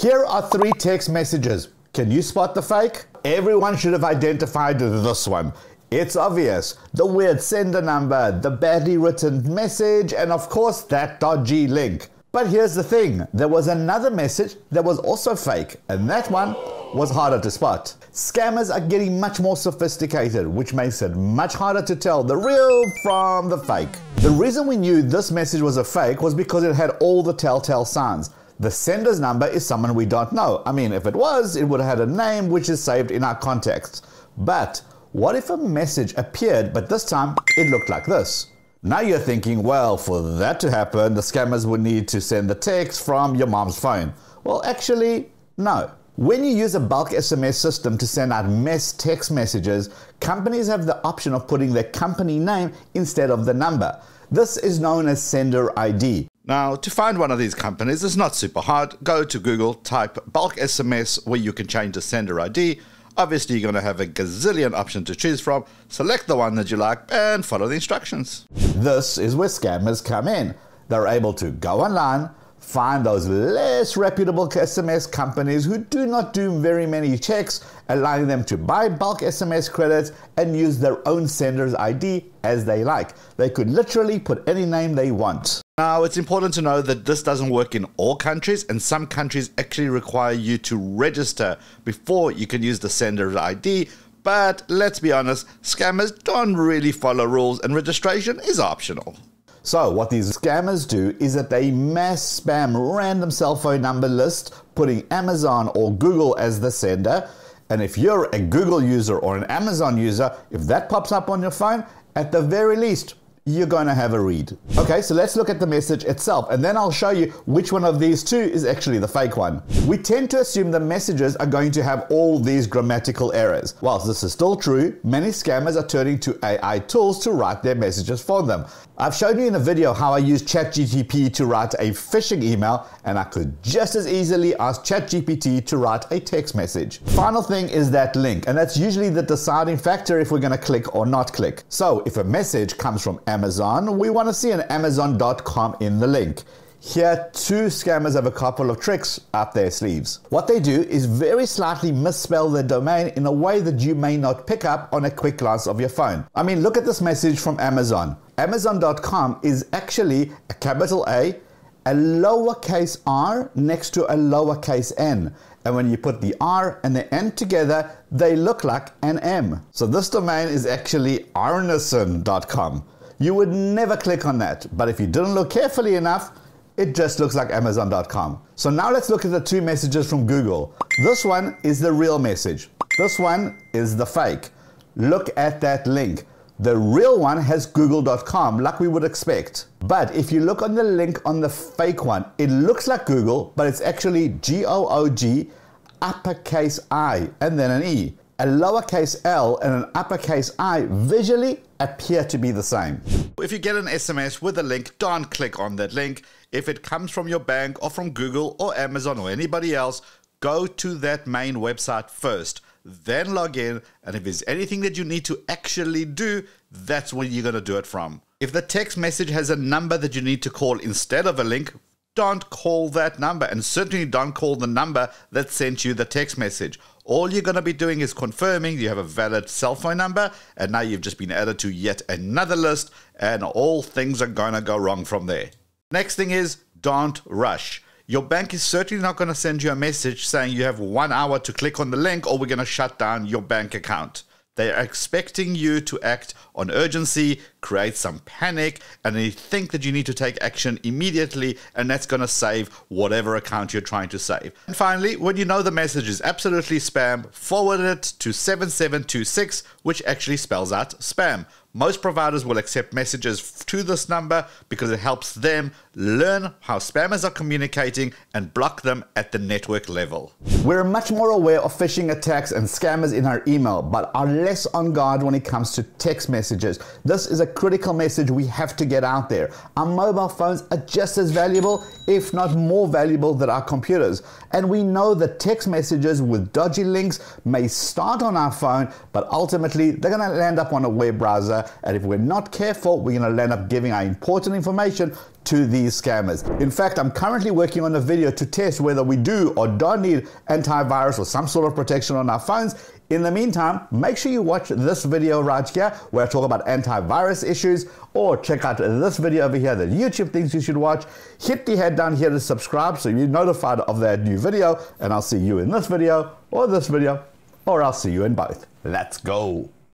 Here are three text messages. Can you spot the fake? Everyone should have identified this one. It's obvious. The weird sender number, the badly written message, and of course that dodgy link. But here's the thing there was another message that was also fake, and that one was harder to spot. Scammers are getting much more sophisticated, which makes it much harder to tell the real from the fake. The reason we knew this message was a fake was because it had all the telltale signs. The sender's number is someone we don't know. I mean, if it was, it would have had a name which is saved in our contacts. But what if a message appeared, but this time it looked like this? Now you're thinking, well, for that to happen, the scammers would need to send the text from your mom's phone. Well, actually, no. When you use a bulk SMS system to send out mess text messages, companies have the option of putting their company name instead of the number. This is known as sender ID. Now, to find one of these companies is not super hard. Go to Google, type bulk SMS where you can change the sender ID Obviously, you're going to have a gazillion options to choose from. Select the one that you like and follow the instructions. This is where scammers come in. They're able to go online, find those less reputable SMS companies who do not do very many checks, allowing them to buy bulk SMS credits and use their own sender's ID as they like. They could literally put any name they want. Now, it's important to know that this doesn't work in all countries, and some countries actually require you to register before you can use the sender's ID. But let's be honest, scammers don't really follow rules, and registration is optional. So, what these scammers do is that they mass spam random cell phone number list, putting Amazon or Google as the sender. And if you're a Google user or an Amazon user, if that pops up on your phone, at the very least, you're going to have a read. Okay, so let's look at the message itself and then I'll show you which one of these two is actually the fake one. We tend to assume the messages are going to have all these grammatical errors. Whilst this is still true, many scammers are turning to AI tools to write their messages for them. I've shown you in a video how I use ChatGPT to write a phishing email, and I could just as easily ask ChatGPT to write a text message. Final thing is that link, and that's usually the deciding factor if we're going to click or not click. So if a message comes from Amazon, we want to see an Amazon.com in the link. Here, two scammers have a couple of tricks up their sleeves. What they do is very slightly misspell the domain in a way that you may not pick up on a quick glance of your phone. I mean, look at this message from Amazon. Amazon.com is actually a capital A, a lowercase r next to a lowercase n. And when you put the R and the N together, they look like an M. So this domain is actually arnazon.com. You would never click on that, but if you didn't look carefully enough, it just looks like Amazon.com. So now let's look at the two messages from Google. This one is the real message. This one is the fake. Look at that link. The real one has google.com like we would expect. But if you look on the link on the fake one, it looks like Google, but it's actually G O O G uppercase I and then an E. A lowercase l and an uppercase I visually appear to be the same. If you get an SMS with a link, don't click on that link. If it comes from your bank or from Google or Amazon or anybody else, go to that main website first. Then log in, and if there's anything that you need to actually do, that's where you're going to do it from. If the text message has a number that you need to call instead of a link, don't call that number, and certainly don't call the number that sent you the text message. All you're going to be doing is confirming you have a valid cell phone number, and now you've just been added to yet another list, and all things are going to go wrong from there. Next thing is don't rush. Your bank is certainly not going to send you a message saying you have one hour to click on the link or we're going to shut down your bank account. They are expecting you to act on urgency, create some panic, and they think that you need to take action immediately, and that's going to save whatever account you're trying to save. And finally, when you know the message is absolutely spam, forward it to 7726, which actually spells out spam. Most providers will accept messages to this number because it helps them learn how spammers are communicating and block them at the network level. We're much more aware of phishing attacks and scammers in our email, but are less on guard when it comes to text messages. This is a critical message we have to get out there. Our mobile phones are just as valuable, if not more valuable, than our computers. And we know that text messages with dodgy links may start on our phone, but ultimately they're going to land up on a web browser and if we're not careful, we're going to end up giving our important information to these scammers. In fact, I'm currently working on a video to test whether we do or don't need antivirus or some sort of protection on our phones. In the meantime, make sure you watch this video right here where I talk about antivirus issues or check out this video over here, the YouTube things you should watch. Hit the head down here to subscribe so you're notified of that new video and I'll see you in this video or this video or I'll see you in both. Let's go.